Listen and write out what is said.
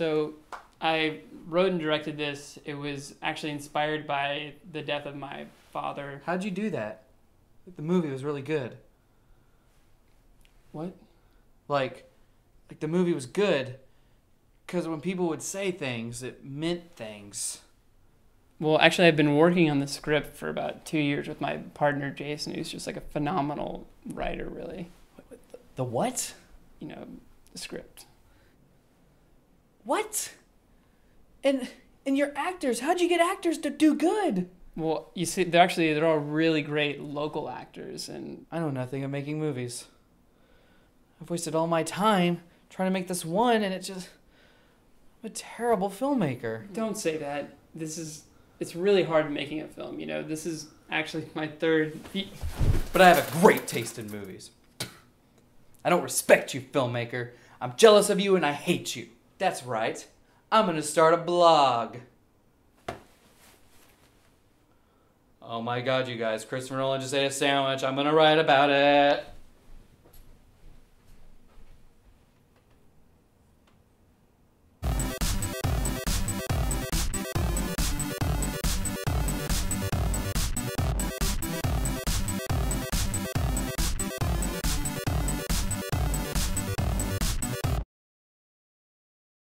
So I wrote and directed this. It was actually inspired by the death of my father. How'd you do that? The movie was really good. What? Like, like the movie was good because when people would say things, it meant things. Well, actually, I've been working on the script for about two years with my partner Jason, who's just like a phenomenal writer, really. The what? You know, the script. What? And and your actors, how'd you get actors to do good? Well, you see, they're actually they're all really great local actors, and I know nothing of making movies. I've wasted all my time trying to make this one, and it just. I'm a terrible filmmaker. don't say that. This is it's really hard making a film. You know, this is actually my third. But I have a great taste in movies. I don't respect you, filmmaker. I'm jealous of you and I hate you. That's right. I'm gonna start a blog. Oh my god, you guys. Christopher Nolan just ate a sandwich. I'm gonna write about it.